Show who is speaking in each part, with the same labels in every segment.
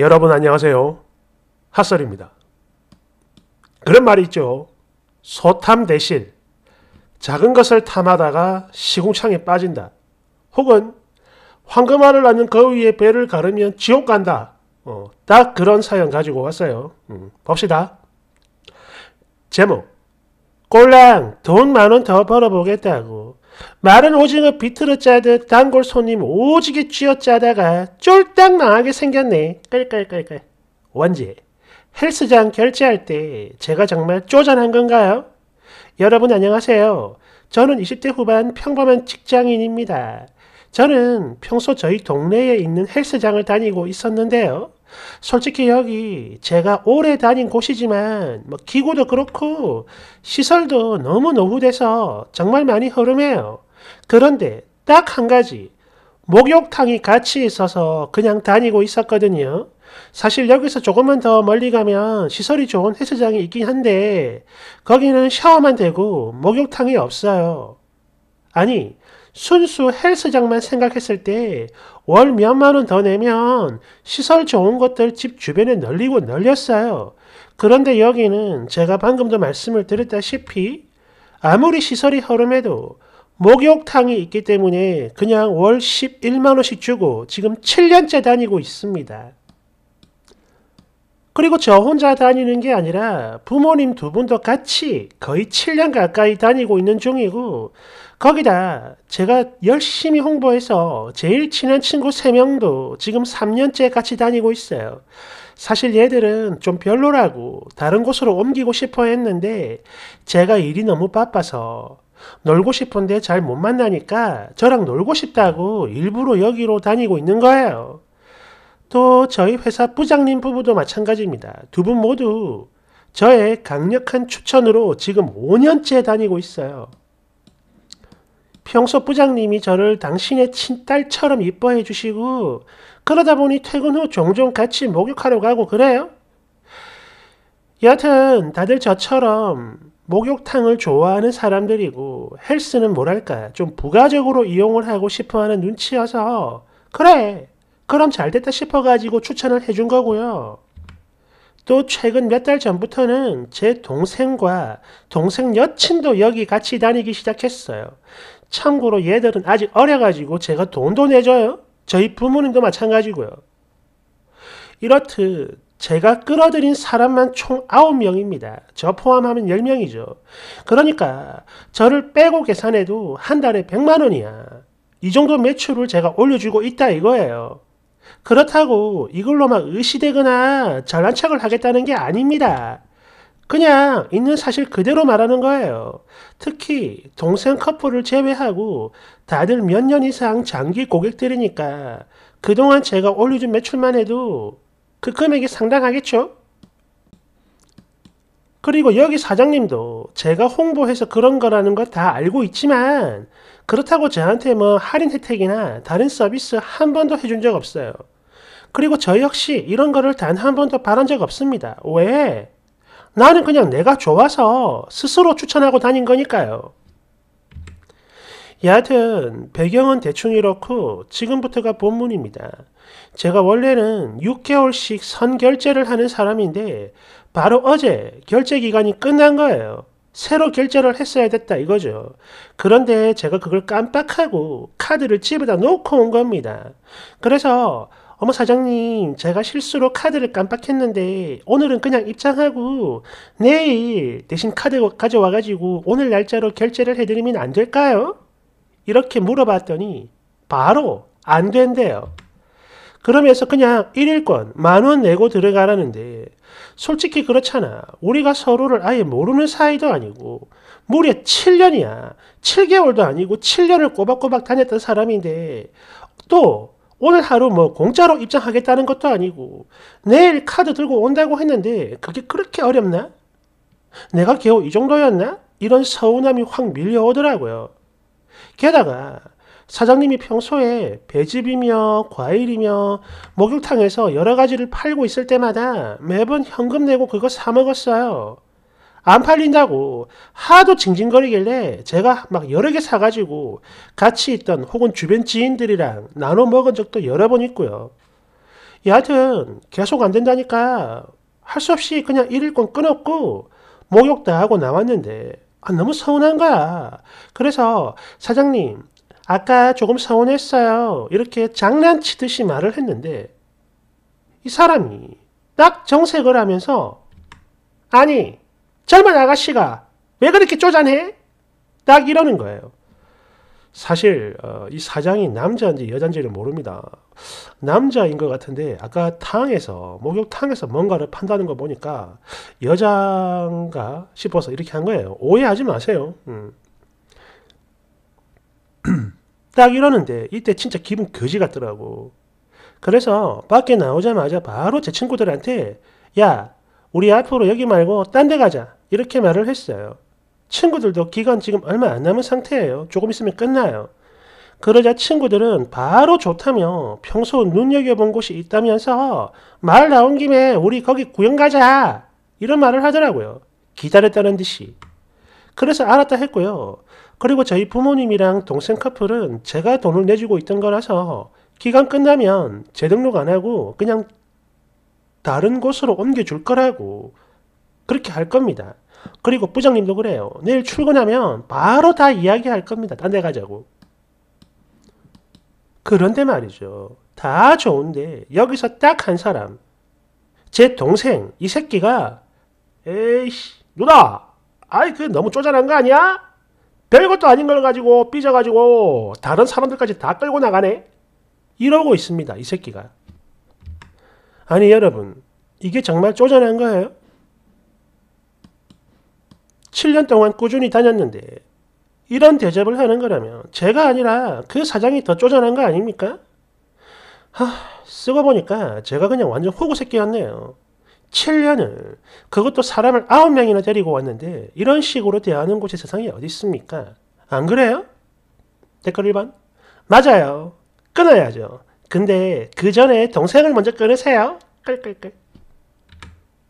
Speaker 1: 여러분 안녕하세요. 핫설입니다. 그런 말이 있죠. 소탐 대실. 작은 것을 탐하다가 시궁창에 빠진다. 혹은 황금알을 낳는 그 위에 배를 가르면 지옥 간다. 어, 딱 그런 사연 가지고 왔어요. 음, 봅시다. 제목. 꼴랑 돈 만 원 더 벌어보겠다고. 마른 오징어 비틀어 짜듯 단골 손님 오지게 쥐어 짜다가 쫄딱 망하게 생겼네. 깔깔깔깔. 원지. 헬스장 결제할 때 제가 정말 쪼잔한 건가요? 여러분 안녕하세요. 저는 20대 후반 평범한 직장인입니다. 저는 평소 저희 동네에 있는 헬스장을 다니고 있었는데요. 솔직히 여기 제가 오래 다닌 곳이지만 뭐 기구도 그렇고 시설도 너무 노후돼서 정말 많이 허름해요. 그런데 딱 한 가지 목욕탕이 같이 있어서 그냥 다니고 있었거든요. 사실 여기서 조금만 더 멀리 가면 시설이 좋은 헬스장이 있긴 한데 거기는 샤워만 되고 목욕탕이 없어요. 아니 순수 헬스장만 생각했을 때 월 몇만 원 더 내면 시설 좋은 것들 집 주변에 널리고 널렸어요. 그런데 여기는 제가 방금도 말씀을 드렸다시피 아무리 시설이 허름해도 목욕탕이 있기 때문에 그냥 월 11만 원씩 주고 지금 7년째 다니고 있습니다. 그리고 저 혼자 다니는 게 아니라 부모님 두 분도 같이 거의 7년 가까이 다니고 있는 중이고 거기다 제가 열심히 홍보해서 제일 친한 친구 3명도 지금 3년째 같이 다니고 있어요. 사실 얘들은 좀 별로라고 다른 곳으로 옮기고 싶어 했는데 제가 일이 너무 바빠서 놀고 싶은데 잘 못 만나니까 저랑 놀고 싶다고 일부러 여기로 다니고 있는 거예요. 또 저희 회사 부장님 부부도 마찬가지입니다. 두 분 모두 저의 강력한 추천으로 지금 5년째 다니고 있어요. 평소 부장님이 저를 당신의 친딸처럼 이뻐해 주시고 그러다 보니 퇴근 후 종종 같이 목욕하러 가고 그래요. 여하튼 다들 저처럼 목욕탕을 좋아하는 사람들이고 헬스는 뭐랄까 좀 부가적으로 이용을 하고 싶어하는 눈치여서 그래 그럼 잘 됐다 싶어가지고 추천을 해준 거고요. 또 최근 몇 달 전부터는 제 동생과 동생 여친도 여기 같이 다니기 시작했어요. 참고로 얘들은 아직 어려가지고 제가 돈도 내줘요. 저희 부모님도 마찬가지고요. 이렇듯 제가 끌어들인 사람만 총 9명입니다. 저 포함하면 10명이죠. 그러니까 저를 빼고 계산해도 한 달에 100만 원이야. 이 정도 매출을 제가 올려주고 있다 이거예요. 그렇다고 이걸로 막 의시되거나 잘난 척을 하겠다는 게 아닙니다. 그냥 있는 사실 그대로 말하는 거예요. 특히 동생 커플을 제외하고 다들 몇 년 이상 장기 고객들이니까 그동안 제가 올려준 매출만 해도 그 금액이 상당하겠죠? 그리고 여기 사장님도 제가 홍보해서 그런 거라는 거 다 알고 있지만 그렇다고 저한테 뭐 할인 혜택이나 다른 서비스 한 번도 해준 적 없어요. 그리고 저 역시 이런 거를 단 한 번도 바란 적 없습니다. 왜? 나는 그냥 내가 좋아서 스스로 추천하고 다닌 거니까요. 여하튼 배경은 대충 이렇고 지금부터가 본문입니다. 제가 원래는 6개월씩 선결제를 하는 사람인데 바로 어제 결제 기간이 끝난 거예요. 새로 결제를 했어야 됐다 이거죠. 그런데 제가 그걸 깜빡하고 카드를 집에다 놓고 온 겁니다. 그래서 어머 사장님 제가 실수로 카드를 깜빡했는데 오늘은 그냥 입장하고 내일 대신 카드 가져와 가지고 오늘 날짜로 결제를 해드리면 안 될까요? 이렇게 물어봤더니 바로 안 된대요. 그러면서 그냥 1일권 만 원 내고 들어가라는데 솔직히 그렇잖아. 우리가 서로를 아예 모르는 사이도 아니고 무려 7년이야. 7개월도 아니고 7년을 꼬박꼬박 다녔던 사람인데 또 오늘 하루 뭐 공짜로 입장하겠다는 것도 아니고 내일 카드 들고 온다고 했는데 그게 그렇게 어렵나? 내가 겨우 이 정도였나? 이런 서운함이 확 밀려오더라고요. 게다가 사장님이 평소에 배즙이며 과일이며 목욕탕에서 여러 가지를 팔고 있을 때마다 매번 현금 내고 그거 사 먹었어요. 안 팔린다고 하도 징징거리길래 제가 막 여러 개 사가지고 같이 있던 혹은 주변 지인들이랑 나눠 먹은 적도 여러 번 있고요. 여하튼 계속 안 된다니까 할 수 없이 그냥 일일권 끊었고 목욕도 하고 나왔는데 아, 너무 서운한 거야. 그래서 사장님 아까 조금 서운했어요. 이렇게 장난치듯이 말을 했는데 이 사람이 딱 정색을 하면서 아니 젊은 아가씨가 왜 그렇게 쪼잔해? 딱 이러는 거예요. 사실 어, 이 사장이 남자인지 여자인지를 모릅니다. 남자인 것 같은데 아까 탕에서 목욕탕에서 뭔가를 판다는 거 보니까 여자인가 싶어서 이렇게 한 거예요. 오해하지 마세요. 음. 딱 이러는데 이때 진짜 기분 거지 같더라고. 그래서 밖에 나오자마자 바로 제 친구들한테 야 우리 앞으로 여기 말고 딴 데 가자 이렇게 말을 했어요. 친구들도 기간 지금 얼마 안 남은 상태예요. 조금 있으면 끝나요. 그러자 친구들은 바로 좋다며 평소 눈여겨본 곳이 있다면서 말 나온 김에 우리 거기 구경 가자 이런 말을 하더라고요. 기다렸다는 듯이. 그래서 알았다 했고요. 그리고 저희 부모님이랑 동생 커플은 제가 돈을 내주고 있던 거라서 기간 끝나면 재등록 안 하고 그냥 다른 곳으로 옮겨줄 거라고 그렇게 할 겁니다. 그리고 부장님도 그래요. 내일 출근하면 바로 다 이야기할 겁니다. 딴 데 가자고. 그런데 말이죠. 다 좋은데 여기서 딱 한 사람 제 동생 이 새끼가 에이씨 누나 아이 그 너무 쪼잔한 거 아니야? 별것도 아닌 걸 가지고 삐져가지고 다른 사람들까지 다 끌고 나가네 이러고 있습니다 이 새끼가 아니 여러분 이게 정말 쪼잔한 거예요? 7년 동안 꾸준히 다녔는데 이런 대접을 하는 거라면 제가 아니라 그 사장이 더 쪼잔한 거 아닙니까? 하, 쓰고 보니까 제가 그냥 완전 호구 새끼였네요. 7년을 그것도 사람을 9명이나 데리고 왔는데 이런 식으로 대하는 곳이 세상에 어디 있습니까? 안 그래요? 댓글 1번 맞아요. 끊어야죠. 근데 그 전에 동생을 먼저 끊으세요. 끌끌끌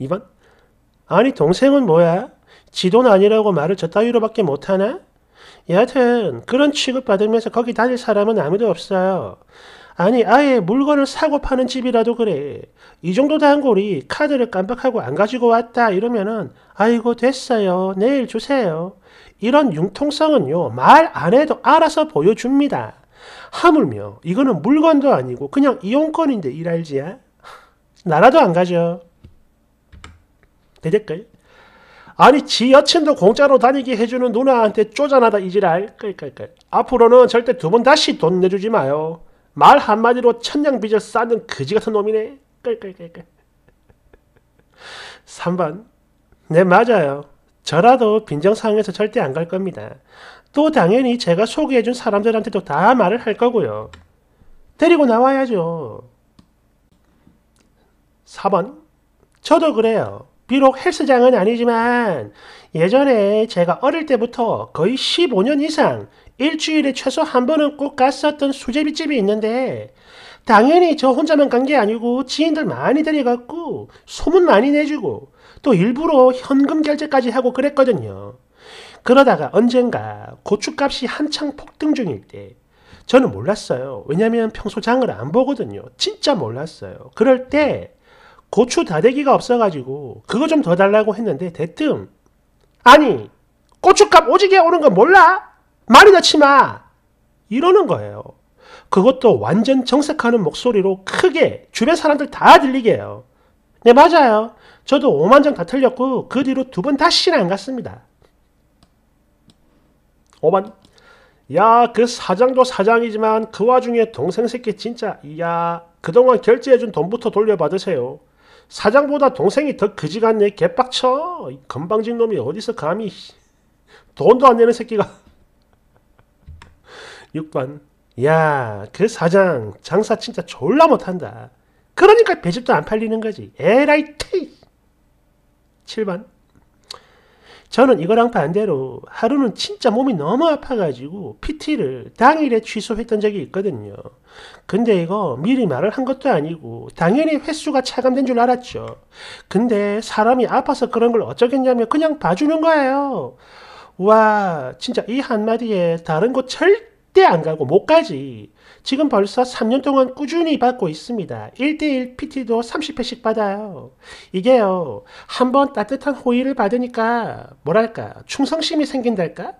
Speaker 1: 2번 아니 동생은 뭐야? 지돈 아니라고 말을 저 따위로밖에 못하나? 여하튼 그런 취급받으면서 거기 다닐 사람은 아무도 없어요. 아니 아예 물건을 사고 파는 집이라도 그래. 이 정도 단골이 카드를 깜빡하고 안 가지고 왔다 이러면은 아이고 됐어요. 내일 주세요. 이런 융통성은요 말 안 해도 알아서 보여줍니다. 하물며 이거는 물건도 아니고 그냥 이용권인데 일할지야. 나라도 안 가죠. 대댓글. 아니 지 여친도 공짜로 다니게 해주는 누나한테 쪼잔하다 이지랄 끌끌끌 앞으로는 절대 두 번 다시 돈 내주지 마요 말 한마디로 천냥빚을 쌓는 그지같은 놈이네. 끌끌끌끌 3번. 네 맞아요. 저라도 빈정상에서 절대 안 갈 겁니다. 또 당연히 제가 소개해준 사람들한테도 다 말을 할 거고요. 데리고 나와야죠. 4번. 저도 그래요. 비록 헬스장은 아니지만 예전에 제가 어릴 때부터 거의 15년 이상 일주일에 최소 한 번은 꼭 갔었던 수제비집이 있는데 당연히 저 혼자만 간 게 아니고 지인들 많이 데려갔고 소문 많이 내주고 또 일부러 현금 결제까지 하고 그랬거든요. 그러다가 언젠가 고추값이 한창 폭등 중일 때 저는 몰랐어요. 왜냐면 평소 장을 안 보거든요. 진짜 몰랐어요. 그럴 때 고추 다대기가 없어가지고 그거 좀 더 달라고 했는데 대뜸 아니 고추값 오지게 오는 거 몰라? 많이 넣지 마 이러는 거예요. 그것도 완전 정색하는 목소리로 크게 주변 사람들 다 들리게 해요. 네 맞아요. 저도 5만 장 다 틀렸고 그 뒤로 두 번 다시는 안 갔습니다. 5만 야 그 사장도 사장이지만 그 와중에 동생 새끼 진짜 야 그동안 결제해준 돈부터 돌려받으세요. 사장보다 동생이 더 그지 같네 개빡쳐. 건방진 놈이 어디서 감히 돈도 안 내는 새끼가. 6번 야 그 사장 장사 진짜 졸라 못한다. 그러니까 배집도 안 팔리는 거지. 에라이 티. 7번 저는 이거랑 반대로 하루는 진짜 몸이 너무 아파가지고 PT를 당일에 취소했던 적이 있거든요. 근데 이거 미리 말을 한 것도 아니고 당연히 횟수가 차감된 줄 알았죠. 근데 사람이 아파서 그런 걸 어쩌겠냐면 그냥 봐주는 거예요. 와 진짜 이 한마디에 다른 곳 절대 안 가고 못 가지. 지금 벌써 3년 동안 꾸준히 받고 있습니다. 1대1 PT도 30회씩 받아요. 이게요, 한번 따뜻한 호의를 받으니까, 뭐랄까, 충성심이 생긴달까?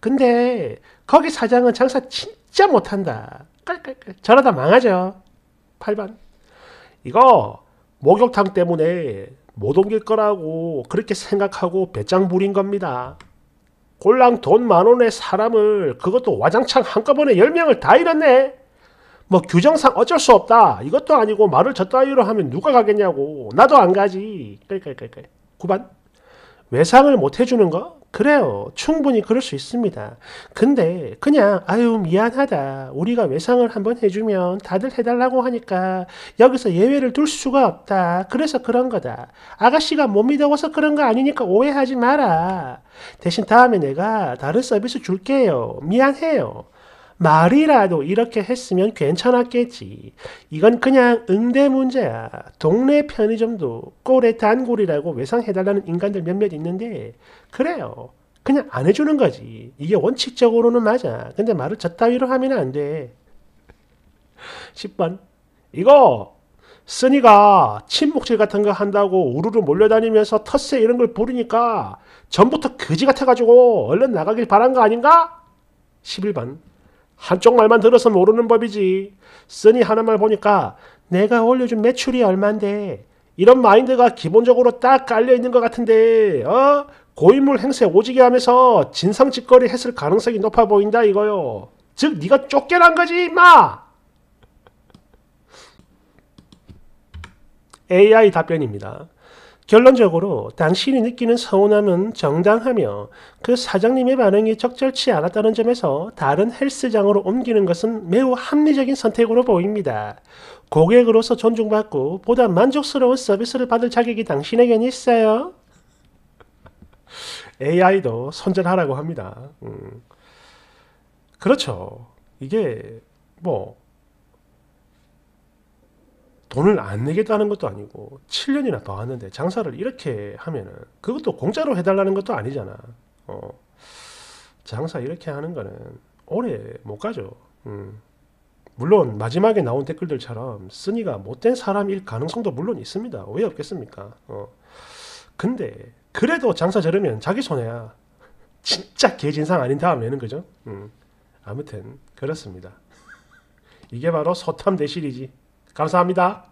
Speaker 1: 근데, 거기 사장은 장사 진짜 못한다. 깔깔깔. 저러다 망하죠. 8번. 이거, 목욕탕 때문에 못 옮길 거라고 그렇게 생각하고 배짱 부린 겁니다. 골랑 돈 만 원의 사람을 그것도 와장창 한꺼번에 10명을 다 잃었네. 뭐 규정상 어쩔 수 없다. 이것도 아니고 말을 저 따위로 하면 누가 가겠냐고. 나도 안 가지. 깔깔깔깔. 9번. 외상을 못 해주는 거? 그래요. 충분히 그럴 수 있습니다. 근데 그냥 아유 미안하다. 우리가 외상을 한번 해주면 다들 해달라고 하니까 여기서 예외를 둘 수가 없다. 그래서 그런 거다. 아가씨가 못 믿어서 그런 거 아니니까 오해하지 마라. 대신 다음에 내가 다른 서비스 줄게요. 미안해요. 말이라도 이렇게 했으면 괜찮았겠지. 이건 그냥 응대 문제야. 동네 편의점도 꼴의 단골이라고 외상해달라는 인간들 몇몇 있는데, 그래요. 그냥 안 해주는 거지. 이게 원칙적으로는 맞아. 근데 말을 저 따위로 하면 안 돼. 10번. 이거, 쓰니가 침묵질 같은 거 한다고 우르르 몰려다니면서 텃세 이런 걸 부르니까 전부터 그지 같아가지고 얼른 나가길 바란 거 아닌가? 11번. 한쪽 말만 들어서 모르는 법이지. 쓰니 하는 말 보니까 내가 올려준 매출이 얼만데 이런 마인드가 기본적으로 딱 깔려 있는 것 같은데 어 고인물 행세 오지게 하면서 진상짓거리 했을 가능성이 높아 보인다 이거요. 즉 네가 쫓겨난 거지 마. AI 답변입니다. 결론적으로 당신이 느끼는 서운함은 정당하며 그 사장님의 반응이 적절치 않았다는 점에서 다른 헬스장으로 옮기는 것은 매우 합리적인 선택으로 보입니다. 고객으로서 존중받고 보다 만족스러운 서비스를 받을 자격이 당신에겐 있어요. AI도 손절하라고 합니다. 음. 그렇죠. 이게 뭐 돈을 안 내겠다는 것도 아니고 7년이나 더 하는데 장사를 이렇게 하면은 그것도 공짜로 해달라는 것도 아니잖아. 어. 장사 이렇게 하는 거는 오래 못 가죠. 음. 물론 마지막에 나온 댓글들처럼 쓰니가 못된 사람일 가능성도 물론 있습니다. 왜 없겠습니까? 어. 근데 그래도 장사 저르면 자기 손해야. 진짜 개진상 아닌 다음에는 그죠? 음. 아무튼 그렇습니다. 이게 바로 소탐 대실이지. 감사합니다.